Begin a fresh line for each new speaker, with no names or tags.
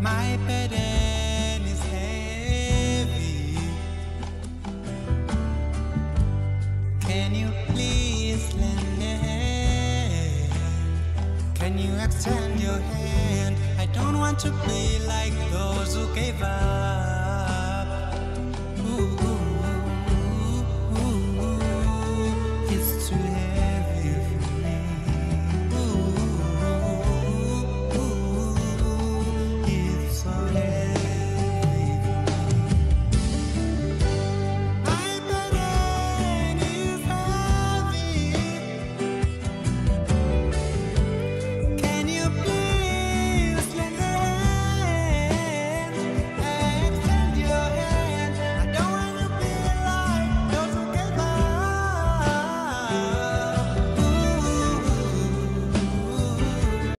My burden is heavy. Can you please lend a hand? Can you extend your hand? I don't want to be like those who gave up.